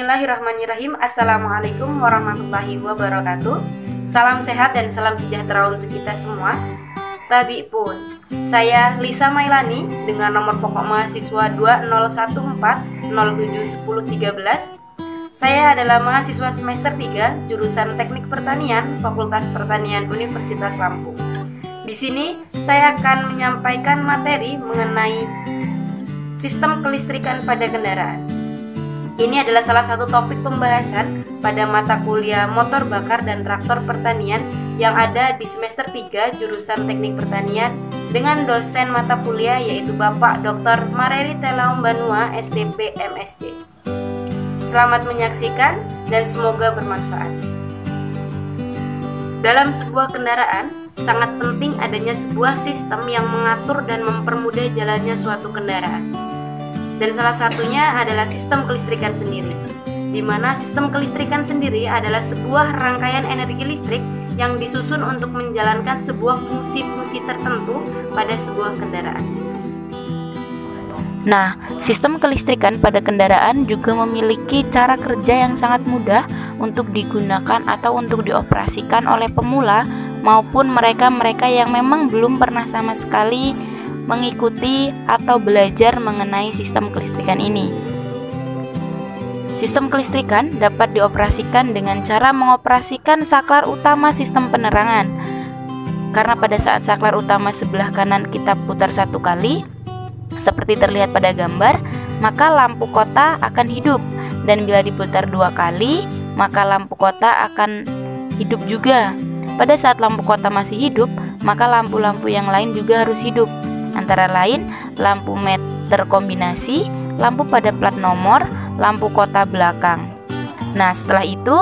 Bismillahirrahmanirrahim. Assalamualaikum warahmatullahi wabarakatuh. Salam sehat dan salam sejahtera untuk kita semua. Tabi pun. Saya Lisa Mailani dengan nomor pokok mahasiswa 2014-071013 Saya adalah mahasiswa semester 3 jurusan Teknik Pertanian Fakultas Pertanian Universitas Lampung. Di sini saya akan menyampaikan materi mengenai sistem kelistrikan pada kendaraan. Ini adalah salah satu topik pembahasan pada mata kuliah motor bakar dan traktor pertanian yang ada di semester 3 jurusan Teknik Pertanian dengan dosen mata kuliah yaitu Bapak Dr. Mareri Telaum Banua STP MSc. Selamat menyaksikan dan semoga bermanfaat. Dalam sebuah kendaraan, sangat penting adanya sebuah sistem yang mengatur dan mempermudah jalannya suatu kendaraan dan salah satunya adalah sistem kelistrikan sendiri di mana sistem kelistrikan sendiri adalah sebuah rangkaian energi listrik yang disusun untuk menjalankan sebuah fungsi-fungsi tertentu pada sebuah kendaraan. Nah, sistem kelistrikan pada kendaraan juga memiliki cara kerja yang sangat mudah untuk digunakan atau untuk dioperasikan oleh pemula maupun mereka-mereka yang memang belum pernah sama sekali mengikuti atau belajar mengenai sistem kelistrikan ini. Sistem kelistrikan dapat dioperasikan dengan cara mengoperasikan saklar utama sistem penerangan. Karena pada saat saklar utama sebelah kanan kita putar satu kali, seperti terlihat pada gambar, maka lampu kota akan hidup dan bila diputar dua kali, maka lampu kota akan hidup juga. Pada saat lampu kota masih hidup, maka lampu-lampu yang lain juga harus hidup antara lain lampu meter kombinasi, lampu pada plat nomor, lampu kota belakang. Nah, setelah itu,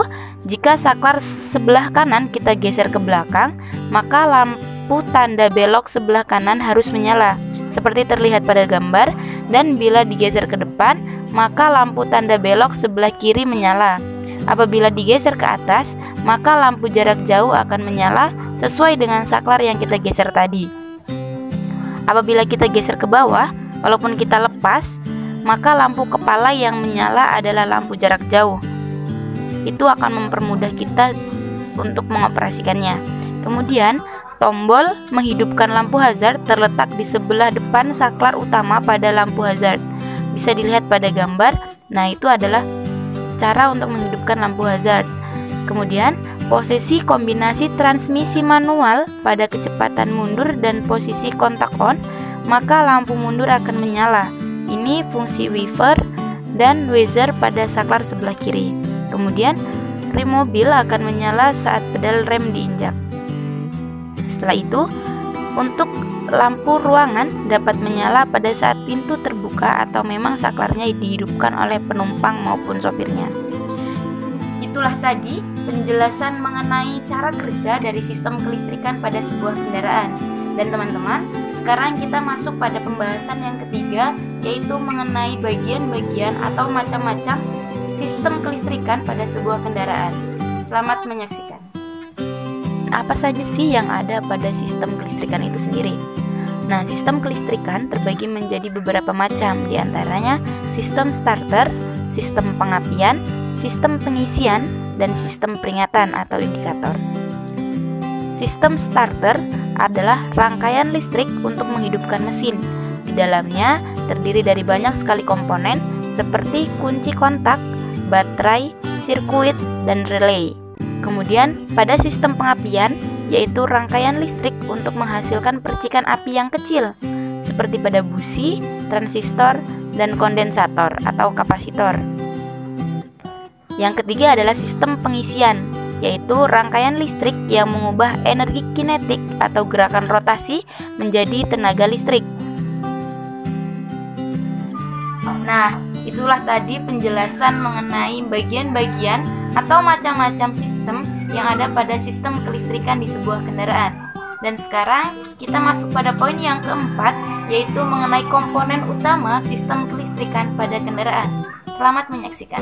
jika saklar sebelah kanan kita geser ke belakang, maka lampu tanda belok sebelah kanan harus menyala, seperti terlihat pada gambar, dan bila digeser ke depan, maka lampu tanda belok sebelah kiri menyala. Apabila digeser ke atas, maka lampu jarak jauh akan menyala sesuai dengan saklar yang kita geser tadi. Apabila kita geser ke bawah, walaupun kita lepas, maka lampu kepala yang menyala adalah lampu jarak jauh. Itu akan mempermudah kita untuk mengoperasikannya. Kemudian, tombol menghidupkan lampu hazard terletak di sebelah depan saklar utama pada lampu hazard. Bisa dilihat pada gambar. Nah, itu adalah cara untuk menghidupkan lampu hazard. Kemudian, posisi kombinasi transmisi manual pada kecepatan mundur dan posisi kontak on, maka lampu mundur akan menyala. Ini fungsi wiper dan Weather pada saklar sebelah kiri. Kemudian, rem mobil akan menyala saat pedal rem diinjak. Setelah itu, untuk lampu ruangan dapat menyala pada saat pintu terbuka atau memang saklarnya dihidupkan oleh penumpang maupun sopirnya. Itulah tadi penjelasan mengenai cara kerja dari sistem kelistrikan pada sebuah kendaraan. Dan teman-teman, sekarang kita masuk pada pembahasan yang ketiga, yaitu mengenai bagian-bagian atau macam-macam sistem kelistrikan pada sebuah kendaraan. Selamat menyaksikan. Apa saja sih yang ada pada sistem kelistrikan itu sendiri? Nah, sistem kelistrikan terbagi menjadi beberapa macam, di antaranya sistem starter, sistem pengapian, sistem pengisian, dan sistem peringatan atau indikator. Sistem starter adalah rangkaian listrik untuk menghidupkan mesin. Di dalamnya terdiri dari banyak sekali komponen seperti kunci kontak, baterai, sirkuit, dan relay. Kemudian, pada sistem pengapian, yaitu rangkaian listrik untuk menghasilkan percikan api yang kecil, seperti pada busi, transistor, dan kondensator atau kapasitor. Yang ketiga adalah sistem pengisian, yaitu rangkaian listrik yang mengubah energi kinetik atau gerakan rotasi menjadi tenaga listrik. Nah, itulah tadi penjelasan mengenai bagian-bagian atau macam-macam sistem yang ada pada sistem kelistrikan di sebuah kendaraan. Dan sekarang kita masuk pada poin yang keempat, yaitu mengenai komponen utama sistem kelistrikan pada kendaraan. Selamat menyaksikan.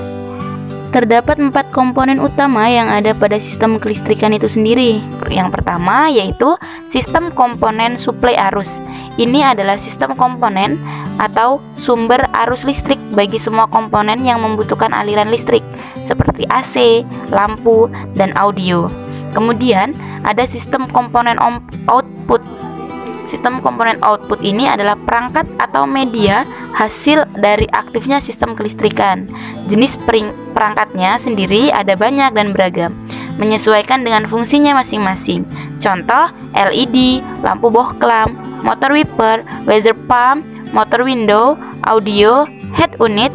Terdapat empat komponen utama yang ada pada sistem kelistrikan itu sendiri. Yang pertama yaitu sistem komponen suplai arus. Ini adalah sistem komponen atau sumber arus listrik bagi semua komponen yang membutuhkan aliran listrik, seperti AC, lampu, dan audio. Kemudian ada sistem komponen output Sistem komponen output ini adalah perangkat atau media hasil dari aktifnya sistem kelistrikan. Jenis perangkatnya sendiri ada banyak dan beragam, menyesuaikan dengan fungsinya masing-masing. Contoh, LED, lampu bohklam, motor wiper, weather pump, motor window, audio, head unit,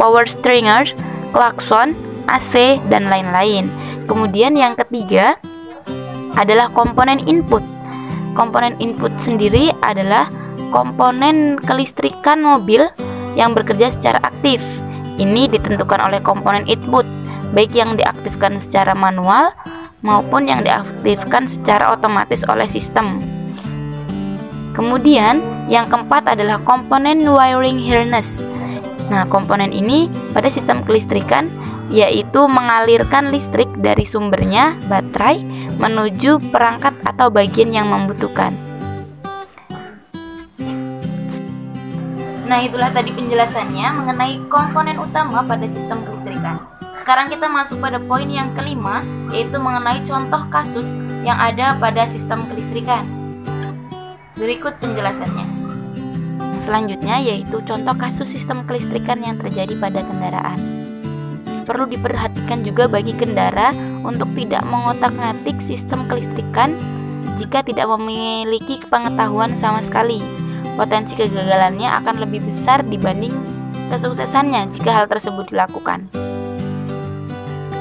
power stringer, klakson, AC, dan lain-lain. Kemudian yang ketiga adalah komponen input Komponen input sendiri adalah komponen kelistrikan mobil yang bekerja secara aktif. Ini ditentukan oleh komponen input, baik yang diaktifkan secara manual maupun yang diaktifkan secara otomatis oleh sistem. Kemudian, yang keempat adalah komponen wiring harness. Nah, komponen ini pada sistem kelistrikan yaitu mengalirkan listrik dari sumbernya, baterai, menuju perangkat atau bagian yang membutuhkan. Nah, itulah tadi penjelasannya mengenai komponen utama pada sistem kelistrikan. Sekarang kita masuk pada poin yang kelima, yaitu mengenai contoh kasus yang ada pada sistem kelistrikan. Berikut penjelasannya. Selanjutnya yaitu contoh kasus sistem kelistrikan yang terjadi pada kendaraan perlu diperhatikan juga bagi kendara untuk tidak mengotak-ngatik sistem kelistrikan jika tidak memiliki pengetahuan sama sekali. Potensi kegagalannya akan lebih besar dibanding kesuksesannya jika hal tersebut dilakukan.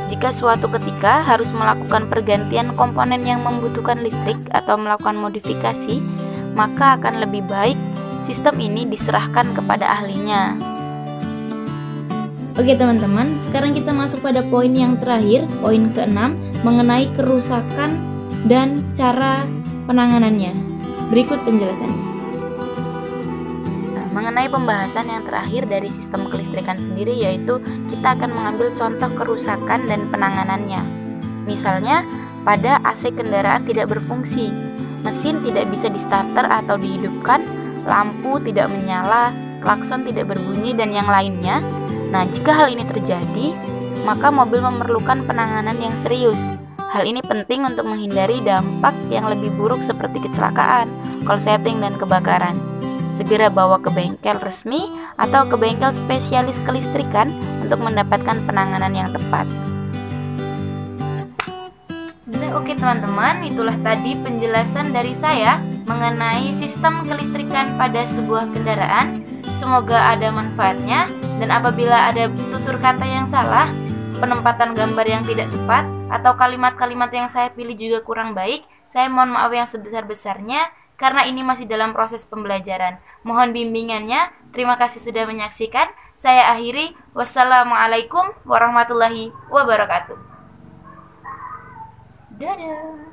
Jika suatu ketika harus melakukan pergantian komponen yang membutuhkan listrik atau melakukan modifikasi, maka akan lebih baik sistem ini diserahkan kepada ahlinya. Oke teman-teman, sekarang kita masuk pada poin yang terakhir, poin keenam mengenai kerusakan dan cara penanganannya. Berikut penjelasannya. Mengenai pembahasan yang terakhir dari sistem kelistrikan sendiri yaitu kita akan mengambil contoh kerusakan dan penanganannya. Misalnya, pada AC kendaraan tidak berfungsi, mesin tidak bisa di starter atau dihidupkan, lampu tidak menyala, klakson tidak berbunyi dan yang lainnya Nah, jika hal ini terjadi, maka mobil memerlukan penanganan yang serius. Hal ini penting untuk menghindari dampak yang lebih buruk seperti kecelakaan, korsleting, dan kebakaran. Segera bawa ke bengkel resmi atau ke bengkel spesialis kelistrikan untuk mendapatkan penanganan yang tepat. Oke teman-teman, itulah tadi penjelasan dari saya mengenai sistem kelistrikan pada sebuah kendaraan. Semoga ada manfaatnya dan apabila ada tutur kata yang salah, penempatan gambar yang tidak tepat, atau kalimat-kalimat yang saya pilih juga kurang baik, saya mohon maaf yang sebesar-besarnya karena ini masih dalam proses pembelajaran. Mohon bimbingannya. Terima kasih sudah menyaksikan. Saya akhiri. Wassalamualaikum warahmatullahi wabarakatuh. Dadah.